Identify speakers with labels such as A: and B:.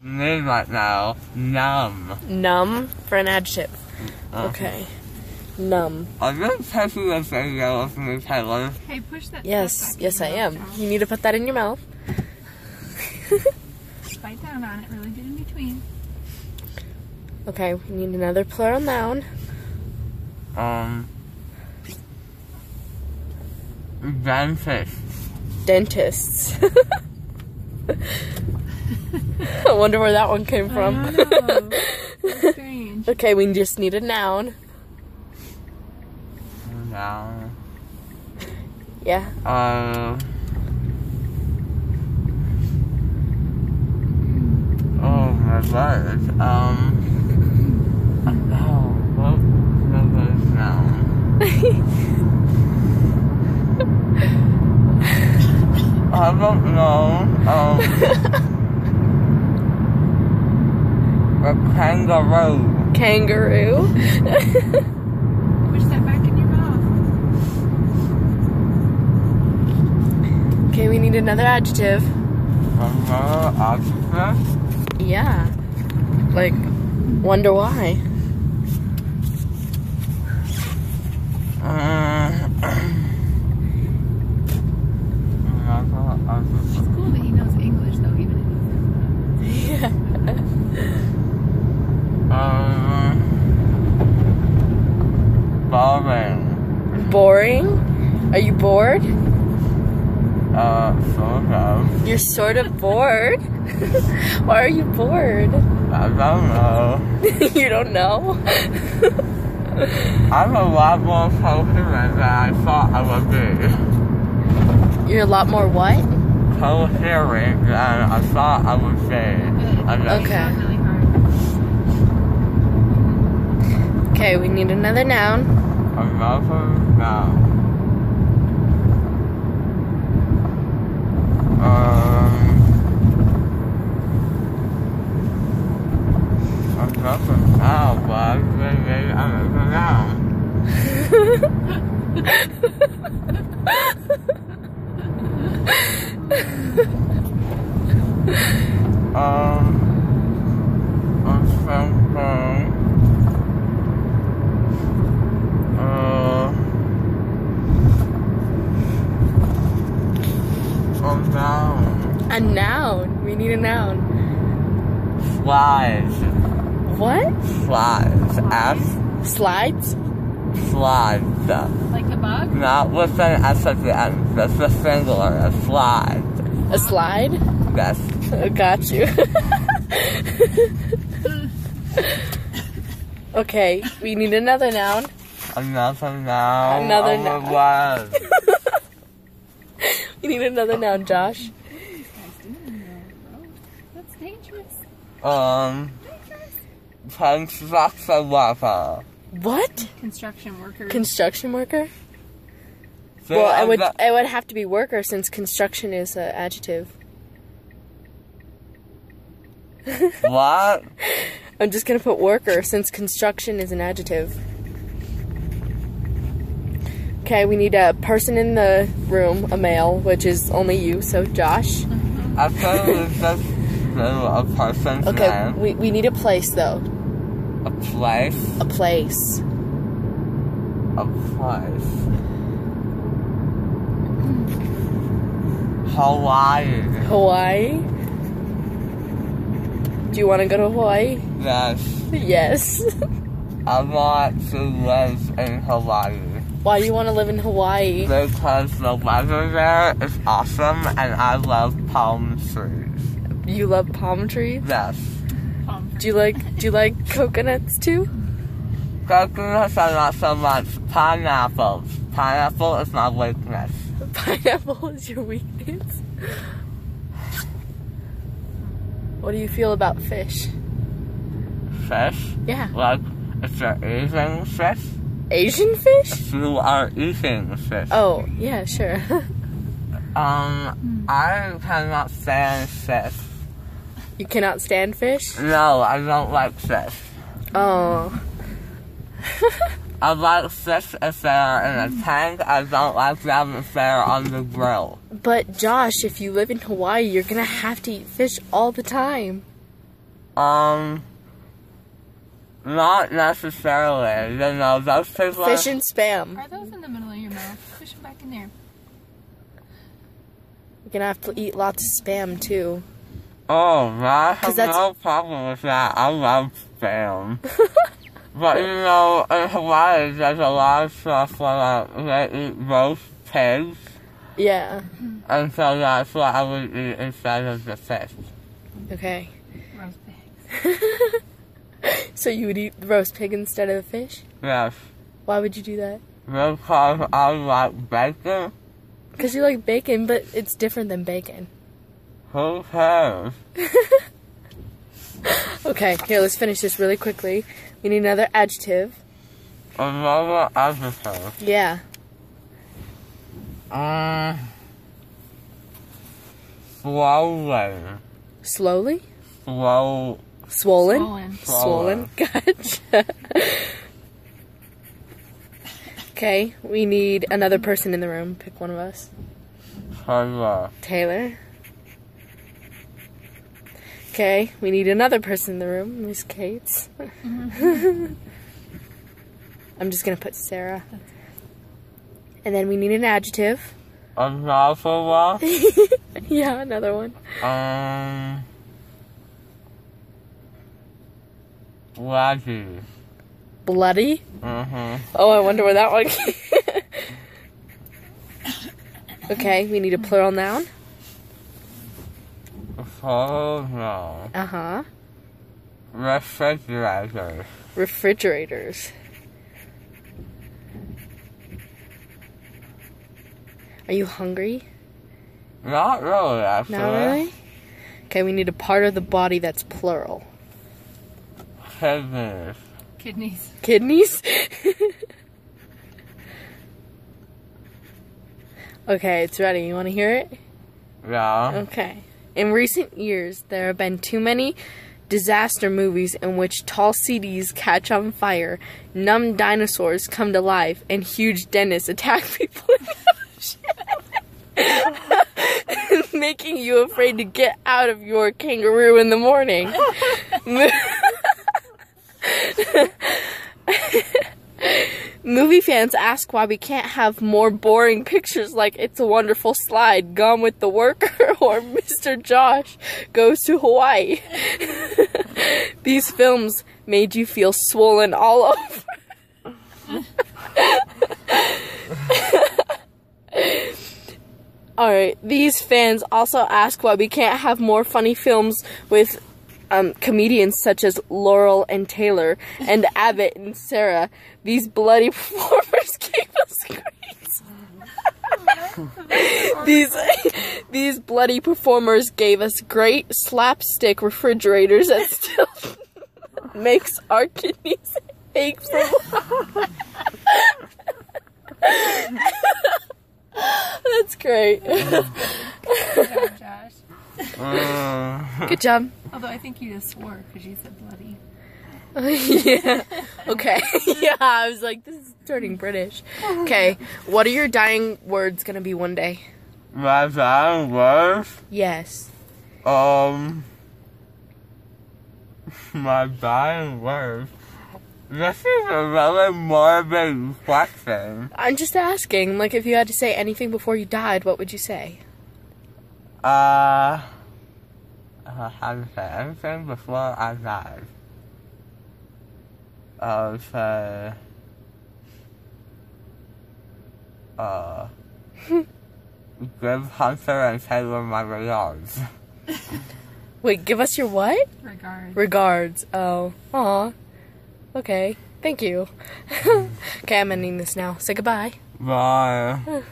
A: Me right now. Numb.
B: Numb for an adjective. Okay. Numb.
A: Are you taking a video of me, Taylor?
C: Hey, push that.
B: Yes,
C: back
B: yes, I am.
C: mouth,
B: You need to put that in your mouth.
C: Bite down on it. Really good in between.
B: Okay, we need another plural noun.
A: Um. Dentist.
B: Dentists. I wonder where that one came from.
C: I know. That's strange.
B: okay, we just need a noun.
A: Now.
B: Yeah.
A: Uh. Oh my god. Um. Oh, what number is now? I don't know. Um. a kangaroo.
B: Kangaroo.
C: Push that back in your mouth.
B: okay, we need another adjective.
A: Another octopus.
B: Yeah. Like, wonder why.
A: Uh, another octopus.
C: It's cool that he knows English though, even if he says
A: Um, boring.
B: Boring? Are you bored?
A: Uh, sort of.
B: You're sort of bored. why are you bored?
A: I don't know.
B: you don't know?
A: I'm a lot more coherent than I thought I would be.
B: You're a lot more what?
A: Coherent than I thought I would be.
B: Okay. Okay, we need another noun.
A: Another now. Um. Another now, but I really another now. Um. I'm thinking. Uh. No.
B: A noun. We need a noun.
A: Slides.
B: What?
A: Slides. S.
B: Slides?
A: Slides.
C: Like the bug?
A: Not with an S at the end. Just a singular. A slide.
B: A slide?
A: Yes.
B: I got you. okay, we need another noun.
A: Another now.
B: Another
A: oh
B: noun.
A: My God.
B: We need another noun, Josh.
C: That's dangerous.
A: Um. Construction worker.
B: What?
C: Construction worker.
B: Construction worker?
A: See,
B: Well, I would
A: got-
B: it would have to be worker since construction is an adjective.
A: What?
B: I'm just gonna put worker since construction is an adjective. Okay, we need a person in the room, a male, which is only you, so Josh.
A: I thought it was just a person's
B: Okay,
A: name.
B: we, we need a place though.
A: A place.
B: A place.
A: A place. Hawaii.
B: Hawaii? Do you want to go to Hawaii?
A: Yes.
B: Yes.
A: I want to live in Hawaii.
B: Why do you want to live in Hawaii?
A: Because the weather there is awesome and I love palm trees.
B: You love palm trees?
A: Yes.
C: Um,
B: Do you like do you like coconuts too?
A: Coconuts are not so much. Pineapples. Pineapple is my weakness.
B: Pineapple is your weakness. What do you feel about fish?
A: Fish.
B: Yeah.
A: Like, if you're eating fish,
B: Asian fish?
A: you are eating fish.
B: Oh, yeah, sure.
A: Um, I cannot stand fish.
B: you cannot stand fish?
A: No, I don't like fish.
B: Oh.
A: I like fish if they're in a tank. I don't like them if they're on the grill.
B: But Josh, if you live in Hawaii, you're gonna have to eat fish all the time.
A: Um, not necessarily. You know, those people.
B: Fish and spam.
C: Are those in the middle of your mouth? Push them back in there.
B: You're gonna have to eat lots of spam too.
A: Oh, I have
B: 'Cause that's-
A: no problem with that. I love spam. but you know, in Hawaii, there's a lot of stuff where like, they eat roast pigs,
B: Yeah.
A: and so that's what I would eat instead of the fish.
B: Okay.
C: Roast pigs.
B: So you would eat the roast pig instead of the fish?
A: Yes,
B: Why would you do that?
A: because I like bacon.
B: Because you like bacon, but it's different than bacon.
A: Who cares?
B: Okay, here, let's finish this really quickly. We need another adjective.
A: Another adjective.
B: Yeah.
A: Um, swollen.
B: Slowly?
A: Slow.
B: Swollen?
C: Swollen.
B: Swollen. Gotcha. okay, we need another person in the room. Pick one of us.
A: Taylor.
B: Taylor. Okay, we need another person in the room. Miss Kate's. I'm just gonna put Sarah. And then we need an adjective.
A: Another one.
B: yeah, another one.
A: Um. Bloody.
B: Bloody.
A: Mm-hmm.
B: Oh, I wonder where that one came. okay, we need a plural noun.
A: Oh no.
B: Uh huh.
A: Refrigerator.
B: Refrigerators. Are you hungry?
A: Not really, actually.
B: Not really. Okay, we need a part of the body that's plural.
A: Kidneys.
C: Kidneys.
B: Kidneys? okay, it's ready. You want to hear it?
A: Yeah.
B: Okay. In recent years, there have been too many disaster movies in which tall CDs catch on fire, numb dinosaurs come to life, and huge dentists attack people in the ocean. Making you afraid to get out of your kangaroo in the morning. Movie fans ask why we can't have more boring pictures like It's a Wonderful Slide, Gone with the Worker, or Mr. Josh Goes to Hawaii. These films made you feel swollen all over. Alright, these fans also ask why we can't have more funny films with um, comedians such as Laurel and Taylor and Abbott and Sarah. These bloody performers gave us great. these these bloody performers gave us great slapstick refrigerators that still makes our kidneys ache from. That's great.
C: Good job,
A: Mm.
B: Good job.
C: Although I think you just swore because you said bloody.
B: yeah. Okay. yeah, I was like, this is turning British. Okay. What are your dying words gonna be one day?
A: My dying words.
B: Yes.
A: Um. My dying words. This is a really morbid question.
B: I'm just asking, like, if you had to say anything before you died, what would you say?
A: Uh. I haven't said anything before I died. I would say. Uh. give Hunter and Taylor my regards.
B: Wait, give us your what?
C: Regard.
B: Regards. Oh. Aw. Okay. Thank you. okay, I'm ending this now. Say goodbye.
A: Bye.